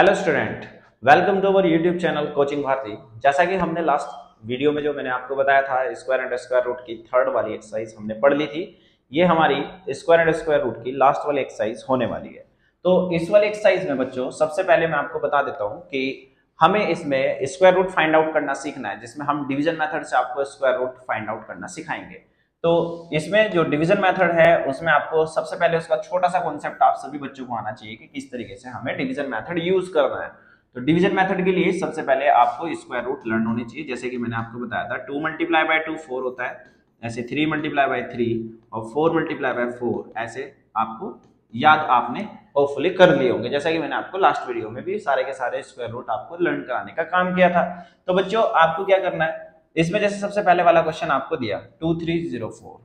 Hello student welcome to our YouTube channel coaching Bharati जैसा कि हमने लास्ट वीडियो में जो मैंने आपको बताया था स्क्वायर एंड स्क्वायर रूट की थर्ड वाली एक्सरसाइज हमने पढ़ ली थी, ये हमारी स्क्वायर एंड स्क्वायर रूट की लास्ट वाली एक्सरसाइज होने वाली है। तो इस वाली एक्सरसाइज में बच्चों, सबसे पहले मैं आपको बता देता हूँ कि हमें इसमें स्क्वायर रूट फाइंड आउट करना सीखना है, जिसमें हम डिवीज़न मेथड से आपको स्क्वायर रूट फाइंड आउट करना सिखाएँगे। तो इसमें जो डिवीज़न मेथड है, उसमें आपको सबसे पहले उसका छोटा सा कॉन्सेप्ट आप सभी बच्चों को आना चाहिए कि किस तरीके से हमें डिवीज़न मेथड यूज़ करना है। तो डिवीज़न मेथड के लिए सबसे पहले आपको स्क्वायर रूट लर्न होनी चाहिए। जैसे कि मैंने आपको बताया था two multiply by two four होता है। ऐसे थ्री मल्टीप्लाई बाय थ्री और फोर मल्टीप्लाई बाय फोर ऐसे आपको याद आपने होपफुली कर लिए होंगे। जैसा कि मैंने आपको लास्ट वीडियो में भी सारे के सारे स्क्वायर रूट आपको लर्न कराने का काम किया था। तो बच्चों, आपको क्या करना है? इसमें जैसे सबसे पहले वाला क्वेश्चन आपको दिया two three zero four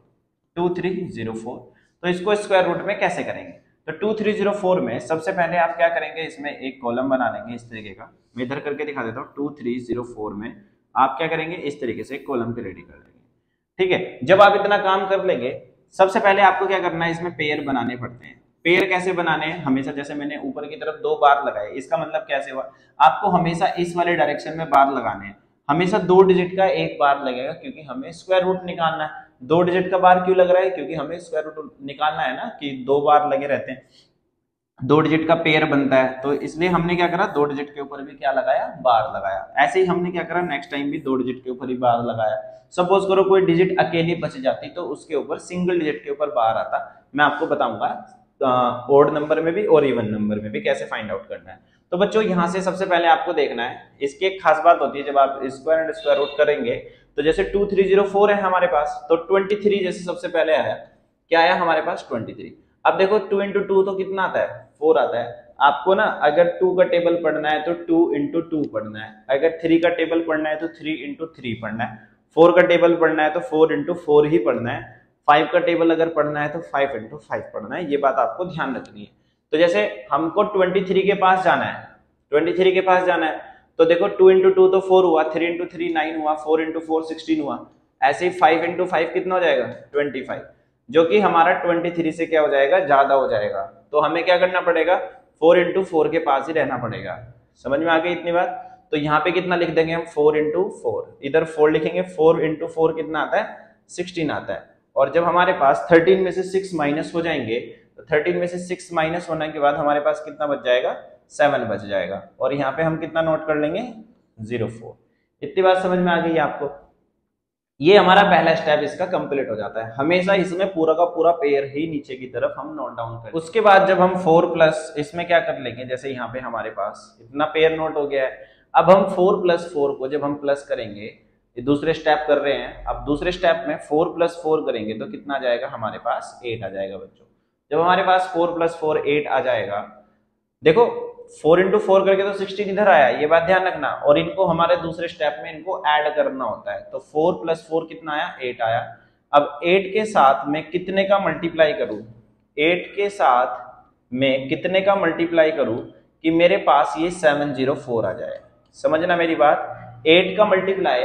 two three zero four तो इसको स्क्वायर रूट में कैसे करेंगे? तो टू थ्री ज़ीरो फोर में सबसे पहले आप क्या करेंगे, इसमें एक कॉलम बना लेंगे इस तरीके का। मैं इधर करके दिखा देता हूँ टू थ्री ज़ीरो फोर में आप क्या करेंगे, इस तरीके से एक कॉलम पे रेडी कर लेंगे। ठीक है? जब आप इतना काम कर लेंगे, सबसे पहले आपको क्या करना है, इसमें पेयर बनाने पड़ते हैं। पेयर कैसे बनाने हैं? हमेशा जैसे मैंने ऊपर की तरफ़ दो बार लगाए, इसका मतलब कैसे हुआ? आपको हमेशा इस वाले डायरेक्शन में बार लगाने हैं। हमेशा दो डिजिट का एक बार लगेगा क्योंकि हमें स्क्वायर रूट निकालना है। दो डिजिट का बार क्यों लग रहा है? क्योंकि हमें स्क्वायर रूट निकालना है ना कि दो बार लगे रहते हैं। दो डिजिट का पेयर बनता है। तो इसलिए हमने क्या करा? दो डिजिट के ऊपर भी क्या लगाया? बार लगाया। ऐसे ही हमने क्या करा? नेक्स्ट टाइम भी दो डिजिट के ऊपर ही बार लगाया। सपोज़ करो कोई डिजिट अकेली बच जाती तो उसके ऊपर सिंगल डिजिट के ऊपर बार आता। मैं आपको बताऊँगा ओड नंबर में भी और इवन नंबर में भी कैसे फाइंड आउट करना है। तो बच्चों, यहाँ से सबसे पहले आपको देखना है। इसकी एक खास बात होती है, जब आप स्क्वायर एंड स्क्वायर रूट करेंगे तो जैसे टू थ्री ज़ीरो फोर है हमारे पास तो ट्वेंटी थ्री जैसे सबसे पहले आया। क्या आया हमारे पास? ट्वेंटी थ्री अब देखो टू इंटू टू तो कितना आता है? फोर आता है। आपको ना, अगर टू का टेबल पढ़ना है तो टू इंटू टू पढ़ना है। अगर थ्री का टेबल पढ़ना है तो थ्री इंटू थ्री पढ़ना है। फोर का टेबल पढ़ना है तो फोर इंटू फोर ही पढ़ना है। फाइव का टेबल अगर पढ़ना है तो फाइव इंटू फाइव पढ़ना है। ये बात आपको ध्यान रखनी है। तो जैसे हमको 23 के पास जाना है 23 के पास जाना है। तो देखो टू इंटू टू तो फोर हुआ थ्री इंटू थ्री नाइन हुआ 4 इंटू फोर सिक्सटीन हुआ। ऐसे ही 5 इंटू फाइव कितना हो जाएगा? 25 जो कि हमारा 23 से क्या हो जाएगा? ज़्यादा हो जाएगा। तो हमें क्या करना पड़ेगा? 4 इंटू फोर के पास ही रहना पड़ेगा। समझ में आ गई इतनी बात? तो यहाँ पे कितना लिख देंगे हम? फोर इंटू फोर इधर फोर लिखेंगे फोर इंटू फोर कितना आता है? 16 आता है। और जब हमारे पास 13 में से सिक्स माइनस हो जाएँगे तो थर्टीन में से सिक्स माइनस होने के बाद हमारे पास कितना बच जाएगा? सेवन बच जाएगा। और यहाँ पे हम कितना नोट कर लेंगे? Zero four. इतनी बात समझ में आ गई आपको? ये हमारा पहला स्टेप इसका कंप्लीट हो जाता है। हमेशा इसमें पूरा का पूरा पेयर ही नीचे की तरफ़ हम नोट डाउन करें उसके बाद जब हम फोर प्लस इसमें क्या कर लेंगे? जैसे यहाँ पे हमारे पास इतना पेयर नोट हो गया है। अब हम फोर प्लस फोर को जब हम प्लस करेंगे, ये दूसरे स्टेप कर रहे हैं। अब दूसरे स्टेप में फोर प्लस फोर करेंगे तो कितना आ जाएगा? हमारे पास एट आ जाएगा बच्चों। जब हमारे पास फोर प्लस फोर एट आ जाएगा, देखो फोर इंटू फोर करके तो सिक्सटीन इधर आया, ये बात ध्यान रखना। और इनको हमारे दूसरे स्टेप में इनको ऐड करना होता है। तो फोर प्लस फोर कितना आया? एट आया। अब एट के साथ मैं कितने का मल्टीप्लाई करूँ? एट के साथ मैं कितने का मल्टीप्लाई करूँ कि मेरे पास ये सेवन ज़ीरो फोर आ जाए? समझना मेरी बात? एट का मल्टीप्लाई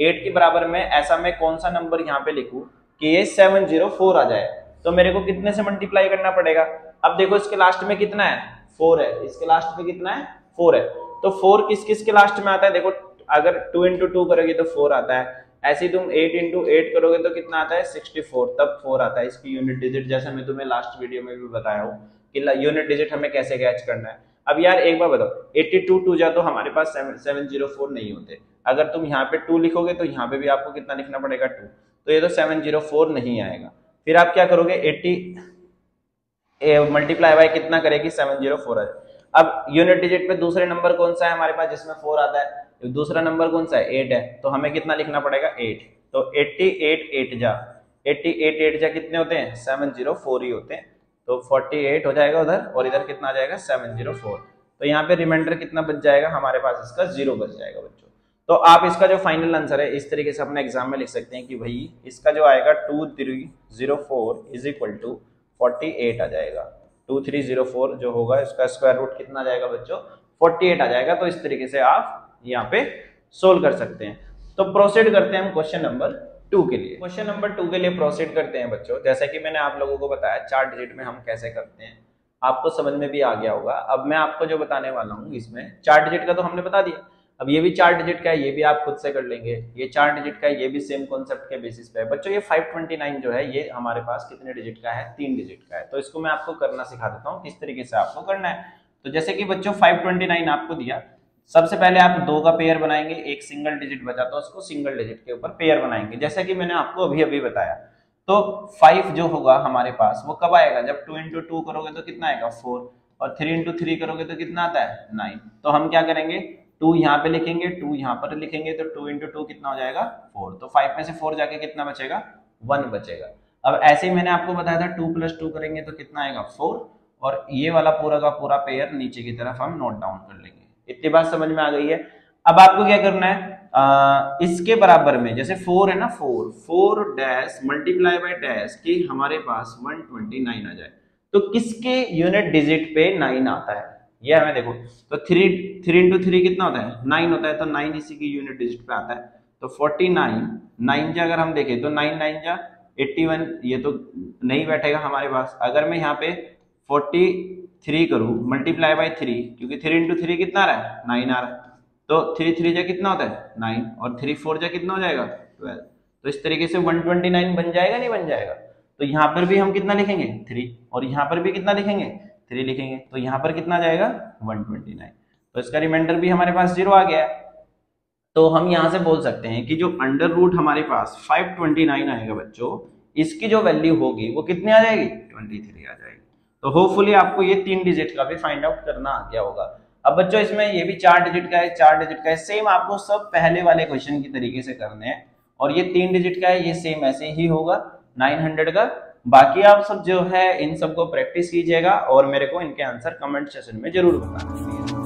एट के बराबर में ऐसा मैं कौन सा नंबर यहाँ पे लिखूं कि ये सेवन ज़ीरो फोर आ जाए? तो मेरे को कितने से मल्टीप्लाई करना पड़ेगा? अब देखो इसके लास्ट में कितना है? फोर है। इसके लास्ट में कितना है? फोर है। तो फोर किस किस के लास्ट में आता है? देखो, अगर टू इंटू टू करोगे तो फोर आता है। ऐसे तुम एट इंटू एट करोगे तो कितना आता है? सिक्सटी फोर तब फोर आता है। इसकी यूनिट डिजिट जैसा मैं तुम्हें लास्ट वीडियो में भी बताया हूँ कि यूनिट डिजिट हमें कैसे कैच करना है। अब यार, एक बार बताओ। एट्टी टू टू जा तो हमारे पास सेवन ज़ीरो फोर नहीं होते। अगर तुम यहाँ पे टू लिखोगे तो यहाँ पे भी आपको कितना लिखना पड़ेगा? टू तो ये तो सेवन ज़ीरो फोर नहीं आएगा। फिर आप क्या करोगे? 80 मल्टीप्लाई बाय कितना करेगी? 704 है अब यूनिट डिजिट पे दूसरे नंबर कौन सा है हमारे पास, जिसमें फोर आता है? तो दूसरा नंबर कौन सा है? एट है। तो हमें कितना लिखना पड़ेगा? एट तो 88 एट एट जा। 88 एट एट जा कितने होते हैं? 704 ही होते हैं। तो 48 हो जाएगा उधर, और इधर कितना आ जाएगा? 704 तो यहाँ पे रिमाइंडर कितना बच जाएगा? हमारे पास इसका ज़ीरो बच जाएगा बच्चों। तो आप इसका जो फाइनल आंसर है, इस तरीके से अपने एग्ज़ाम में लिख सकते हैं कि भाई, इसका जो आएगा two three zero four is equal to forty eight आ जाएगा। टू थ्री ज़ीरो फोर जो होगा, इसका स्क्वायर रूट कितना आ जाएगा बच्चों? फोर्टी एट आ जाएगा। तो इस तरीके से आप यहाँ पे सोल्व कर सकते हैं। तो प्रोसीड करते हैं हम क्वेश्चन नंबर टू के लिए। क्वेश्चन नंबर टू के लिए प्रोसीड करते हैं बच्चों। जैसे कि मैंने आप लोगों को बताया चार डिजिट में हम कैसे करते हैं। आपको समझ में भी आ गया होगा। अब मैं आपको जो बताने वाला हूँ, इसमें चार डिजिट का तो हमने बता दिया। अब ये भी चार डिजिट का है, ये भी आप खुद से कर लेंगे। ये चार डिजिट का है, ये भी सेम कॉन्सेप्ट के बेसिस पे है। बच्चों, ये 529 जो है, ये हमारे पास कितने डिजिट का है? तीन डिजिट का है। तो इसको मैं आपको करना सिखा देता हूँ, किस तरीके से आपको करना है। तो जैसे कि बच्चों 529 आपको दिया। सबसे पहले आप दो का पेयर बनाएँगे, एक सिंगल डिजिट बचा तो उसको सिंगल डिजिट के ऊपर पेयर बनाएँगे। जैसा कि मैंने आपको अभी अभी बताया। तो फाइव जो होगा हमारे पास, वो कब आएगा? जब टू इंटू टू करोगे तो कितना आएगा? फोर और थ्री इंटू थ्री करोगे तो कितना आता है? नाइन तो हम क्या करेंगे? टू यहाँ पे लिखेंगे टू यहाँ पर लिखेंगे तो टू इंटू टू कितना हो जाएगा? फोर। तो फाइव में से फोर जाके कितना बचेगा? वन बचेगा। अब ऐसे ही मैंने आपको बताया था टू प्लस टू करेंगे तो कितना आएगा? फोर और ये वाला पूरा का पूरा पेयर नीचे की तरफ़ हम नोट डाउन कर लेंगे। इतनी बात समझ में आ गई है। अब आपको क्या करना है? आ, इसके बराबर में जैसे फोर है ना four four dash multiply by dash की हमारे पास 129 आ जाए। तो किसके यूनिट डिजिट पे नाइन आता है? ये हमें देखो तो थ्री थ्री इंटू थ्री कितना होता है? नाइन होता है तो नाइन इसी की यूनिट डिजिट पे आता है। तो फोर्टी नाइन नाइन जा अगर हम देखें तो नाइन नाइन जा एट्टी वन ये तो नहीं बैठेगा हमारे पास। अगर मैं यहाँ पे फोर्टी थ्री करूँ मल्टीप्लाई बाई थ्री क्योंकि थ्री इंटू थ्री कितना आ रहा है? नाइन आ रहा है। तो थ्री थ्री जा कितना होता है? नाइन और थ्री फोर जा कितना हो जाएगा? ट्वेल्व तो इस तरीके से वन ट्वेंटी नाइन बन जाएगा, नहीं बन जाएगा? तो यहाँ पर भी हम कितना लिखेंगे? थ्री और यहाँ पर भी कितना लिखेंगे? थ्री लिखेंगे। तो यहाँ पर कितना जाएगा? One twenty nine. तो इसका रिमाइंडर भी हमारे पास ज़ीरो आ गया तो हम यहाँ से बोल सकते हैं कि जो अंडर रूट हमारे पास फाइव ट्वेंटी नाइन आएगा बच्चों, इसकी जो वैल्यू होगी वो कितनी आ जाएगी? ट्वेंटी थ्री आ जाएगी। तो होपफुली आपको ये तीन डिजिट का भी फाइंड आउट करना आ गया होगा। अब बच्चों, इसमें ये भी चार डिजिट का है, चार डिजिट का है। सेम आपको सब पहले वाले क्वेश्चन की तरीके से करने हैं। और ये तीन डिजिट का है, ये सेम ऐसे ही होगा। 900 का बाकी आप सब जो है, इन सबको प्रैक्टिस कीजिएगा और मेरे को इनके आंसर कमेंट सेशन में ज़रूर बताना।